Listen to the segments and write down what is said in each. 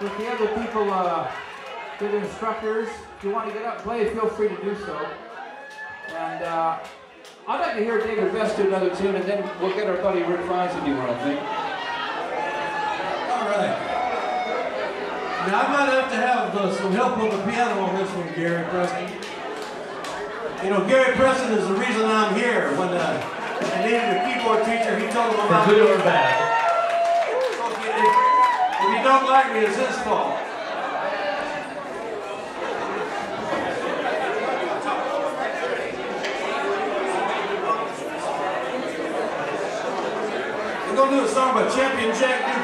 with the other people, uh, the instructors. If you want to get up and play, feel free to do so. And uh, I'd like to hear David Vest do another tune, and then we'll get our buddy Rick Fries to do one, I think. All right. Now I might have to have uh, some help on the piano on this one, Gary Preston. You know, Gary Preston is the reason I'm here. When uh, I needed a keyboard teacher, he told him For about good me. or bad. Don't like me, it's his fault. We're gonna do a song by Champion Jack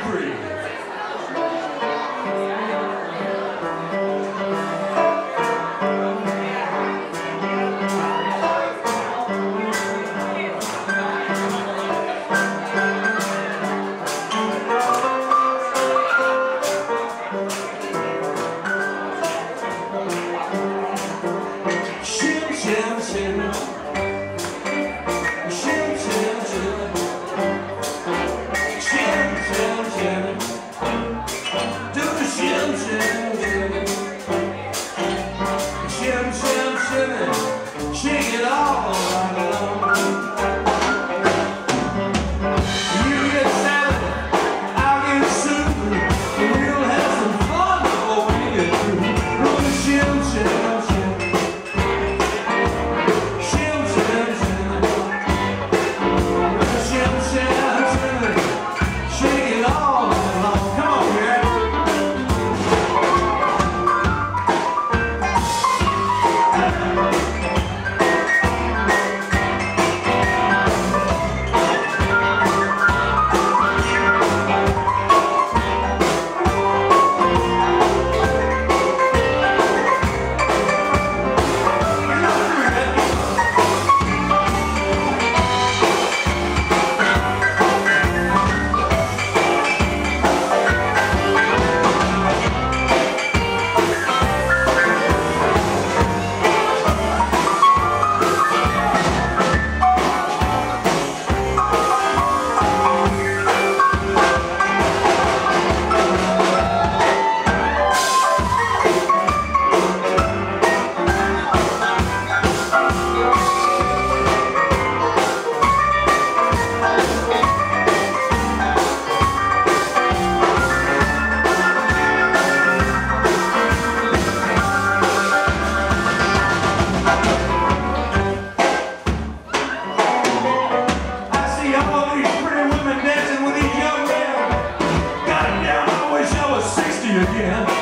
again.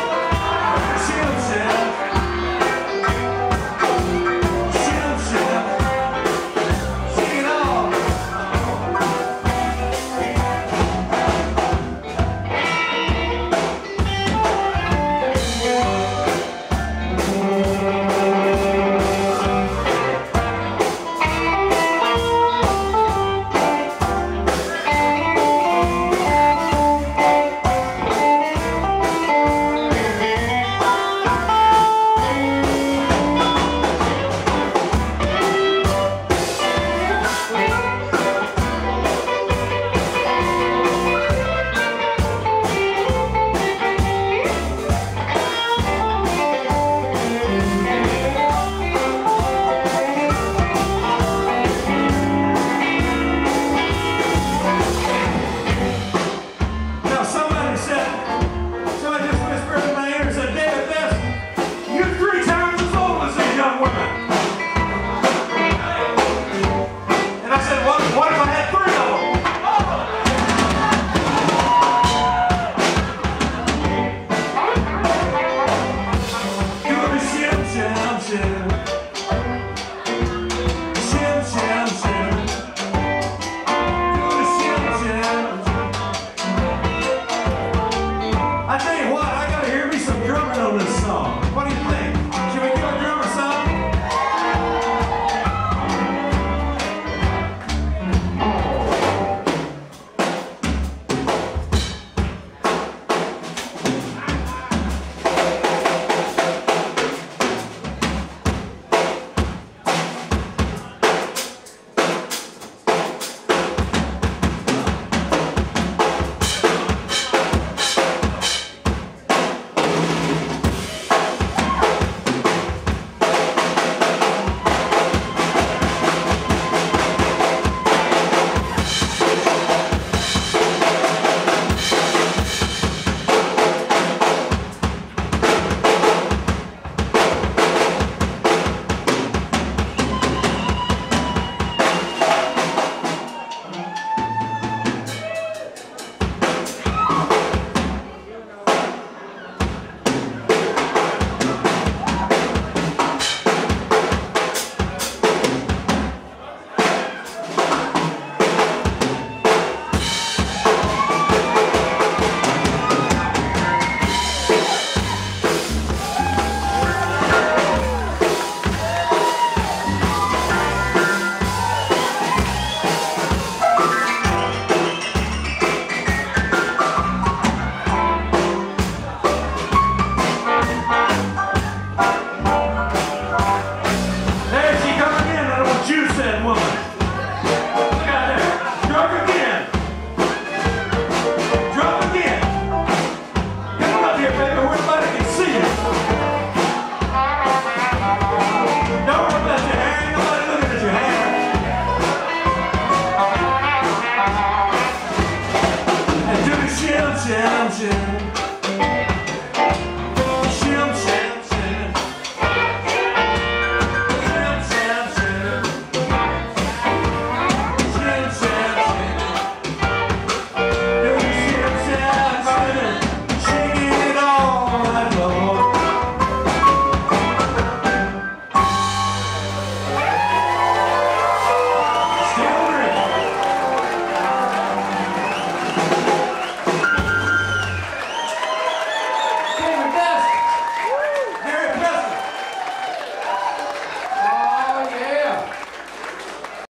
imagine